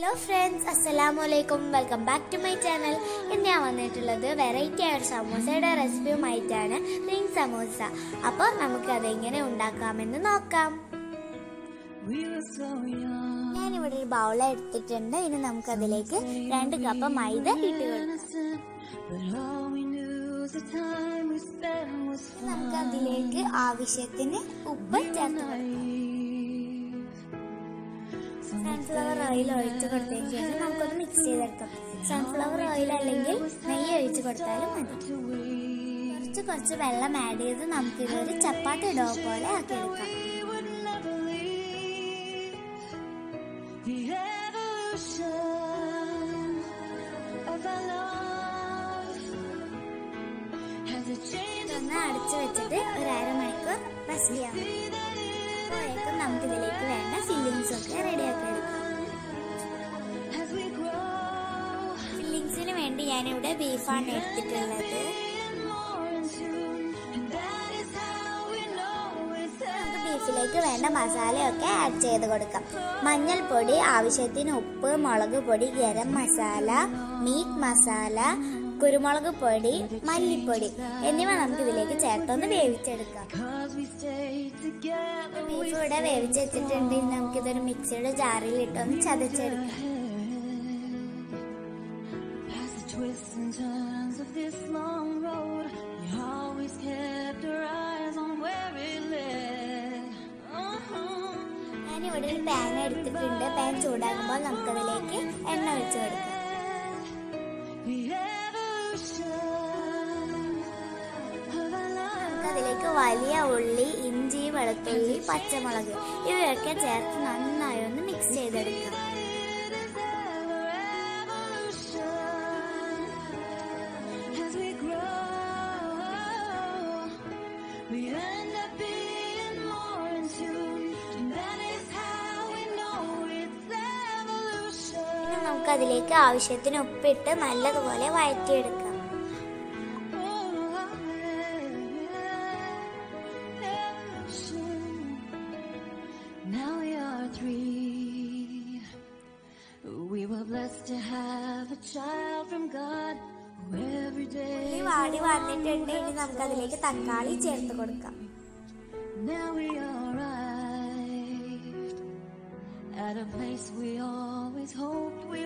Hello friends അസ്സലാമു അലൈക്കും welcome back to my channel. ഇന്ന് ഞാൻ വന്നിട്ടുള്ളത് വെറൈറ്റി ആയ ഒരു സമോസയുടെ റെസിപ്പിയുമായിട്ടാണ്. റിംഗ് സമോസ. അപ്പോൾ നമുക്ക് അതെങ്ങനെ ഉണ്ടാക്കാമെന്ന് നോക്കാം. ഞാനിവിടെ ഒരു ബൗൾ എടുത്തിട്ടുണ്ട്. ഇനി നമുക്ക് അതിലേക്ക് രണ്ട് കപ്പ് മൈദ ഇട്ട് കൊടുക്കാം. നമുക്ക് അതിലേക്ക് ആവശ്യത്തിന് ഉപ്പ് ചേർത്ത് സൺഫ്ലവർ ഓയിൽ ഒഴിച്ച് കൊടുത്തതിന് ശേഷം നമുക്കൊന്ന് മിക്സ് ചെയ്തെടുക്കാം. സൺഫ്ലവർ ഓയിൽ അല്ലെങ്കിൽ നെയ്യ് ഒഴിച്ച് കൊടുത്താലും മതി. കുറച്ച് കുറച്ച് വെള്ളം ആഡ് ചെയ്ത് നമുക്കിതൊരു ചപ്പാത്തി ഡോ പോലെ ആക്കി എടുക്കാം. അടച്ചു വെച്ചിട്ട് ഒരു അരമണിക്കൂർ റെസ്റ്റ് ചെയ്യാം. അപ്പോഴേക്കും നമുക്ക് ഇതിലേക്ക് വേണ്ട ഫില്ലിങ്സ് ഒക്കെ റെഡിയാക്കി എടുക്കാം ഫില്ലിങ്സിന് വേണ്ടി ഞാനിവിടെ ബീഫാണ് എടുത്തിട്ടുള്ളത്. ബീഫിലേക്ക് വേണ്ട മസാലയൊക്കെ ആഡ് ചെയ്ത് കൊടുക്കാം. മഞ്ഞൾപ്പൊടി ആവശ്യത്തിന് ഉപ്പ് മുളക് പൊടി ഗരം മസാല മീറ്റ് മസാല കുരുമുളക് പൊടി മല്ലിപ്പൊടി എന്നിവ നമുക്ക് ഇതിലേക്ക് ചേർത്തൊന്ന് വേവിച്ചെടുക്കാം. ബീഫ് ഇവിടെ വേവിച്ച് വെച്ചിട്ടുണ്ട് ഇതൊരു നമുക്കിതൊരു മിക്സിയുടെ ജാറിൽ ഇട്ടൊന്ന് ചതച്ചെടുക്കാം. Twists and turns of this long road, we always kept our eyes on where it led. Uh-huh. ഒരു പാൻ എടുത്തിട്ടുണ്ട്. പാൻ ചൂടാകുമ്പോൾ നമുക്കതിലേക്ക് എണ്ണ ഒഴിച്ചു കൊടുക്കാം. നമുക്കതിലേക്ക് വലിയ ഉള്ളി ഇഞ്ചി വെളുത്തുള്ളി പച്ചമുളക് ഇവയൊക്കെ ചേർത്ത് നന്നായി ഒന്ന് മിക്സ് ചെയ്തെടുക്കാം. നമുക്കതിലേക്ക് ആവശ്യത്തിന് ഉപ്പിട്ട് നല്ലതുപോലെ as ഉള്ളി. വാടി വന്നിട്ടുണ്ട് ഇനി നമുക്കതിലേക്ക് തക്കാളി ചേർത്ത് കൊടുക്കാം Now we arrived at a place we always hoped we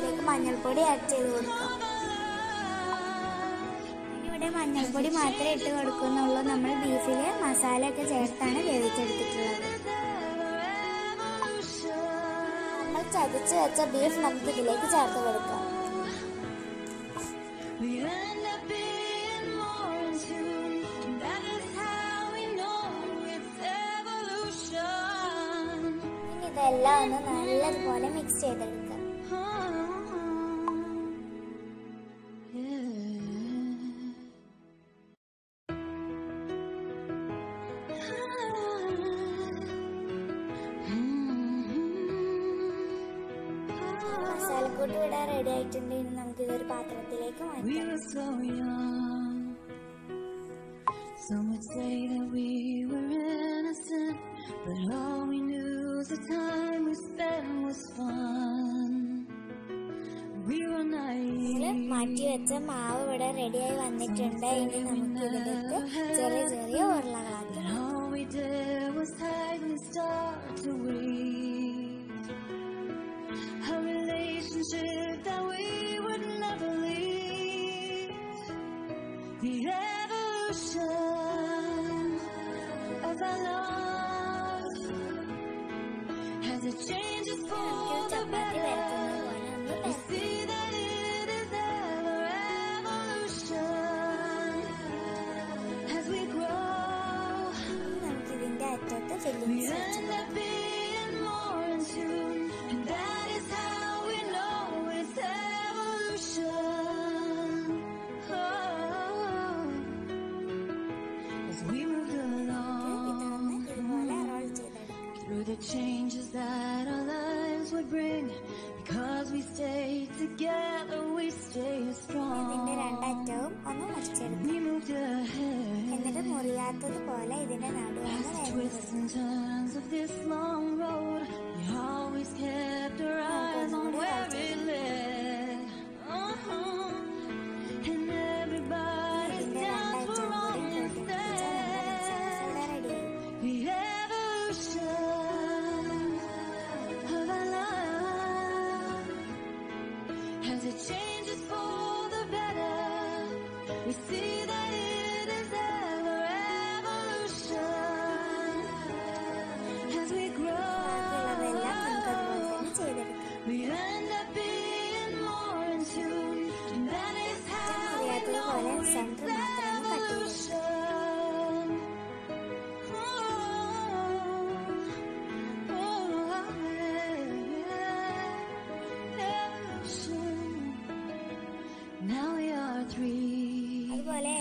നമുക്കതിലേക്ക് മഞ്ഞൾപ്പൊടി ആഡ് ചെയ്ത് കൊടുക്കാം. ഇവിടെ മഞ്ഞൾപ്പൊടി മാത്രമേ ഇട്ട് കൊടുക്കുന്നുള്ളൂ. നമ്മൾ ബീഫിൽ മസാല ഒക്കെ ചേർത്താണ് വേവിച്ചെടുത്തിട്ടുള്ളത്. നമ്മൾ ചതച്ച് വെച്ച ബീഫ് നമുക്ക് ഇതിലേക്ക് ചേർത്ത് കൊടുക്കാം. ഇതെല്ലാം ഒന്ന് നല്ലതുപോലെ മിക്സ് more ഇവിടെ റെഡി ആയിട്ടുണ്ട് ഇനി നമുക്ക് ഇതൊരു പാത്രത്തിലേക്ക് മാറ്റാം but all we knew was the time we spent was fun. We were naive. മാറ്റി വെച്ച മാവ് ഇവിടെ റെഡിയായി വന്നിട്ടുണ്ട് ഇനി നമുക്ക് ഇതിലേക്ക് ചെറിയ ചെറിയ ഉരുളകളാക്കി of our love as it changes for the better. We see that it is ever evolution as we grow. We ഇതിന്റെ രണ്ടറ്റവും ഒന്ന് മുറിച്ചെടുക്കാം. എന്നിട്ട് മുറിയാത്തതുപോലെ ഇതിന്റെ നടുവാണ് the change is for the better. We see that it is ever evolution as we grow. We end up being more in tune, and that is how we know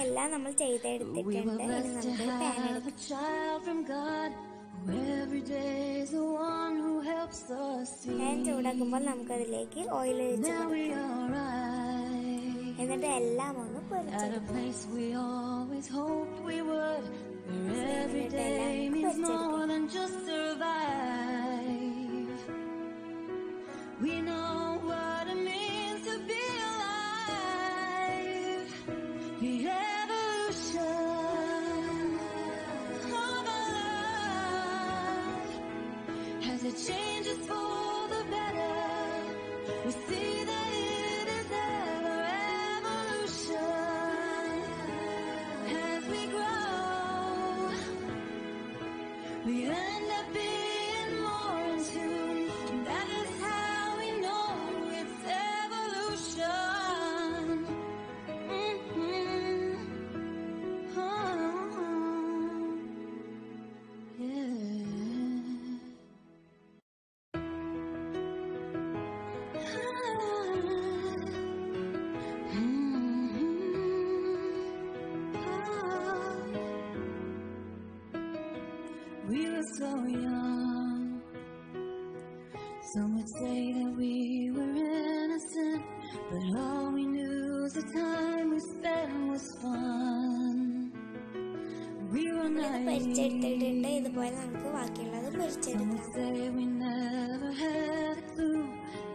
എല്ലാം നമ്മൾ ചെയ്തെടുത്തിട്ടുണ്ട് ഇനി നമുക്ക് പാൻ have എടുക്കാം a child from God every day is the one who helps us pan see. ചൂടാക്കുമ്പോൾ നമുക്ക് അതിലേക്ക് oil ഒഴിച്ച്. എന്നിട്ട് എല്ലാം ഒന്ന് At changes for the better. We see we knew the time we spent was fun. We were. പൊരിച്ചെടുത്തിട്ടുണ്ട് ഇതുപോലെ നമുക്ക് ബാക്കിയുള്ളത് പൊരിച്ചെടുക്കാം we never had a clue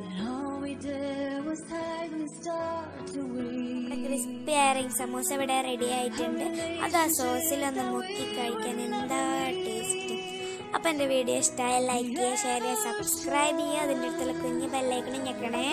that all we did was hide and start to weave. Crispy ആയിരിക്കും സമൂസ ഇവിടെ ready ആയിട്ടുണ്ട് അത് ആ സോസിലൊന്ന് മുക്കി കഴിക്കാൻ എന്താ ടേസ്റ്റ് അപ്പൊ എന്റെ വീഡിയോ ഇഷ്ടമായ ലൈക്ക് ചെയ്യുക ഷെയർ ചെയ്യുക സബ്സ്ക്രൈബ് ചെയ്യുക അതിന്റെ അടുത്തുള്ള കുഞ്ഞ് ബെല്ലൈക്കണം ഞെക്കണേ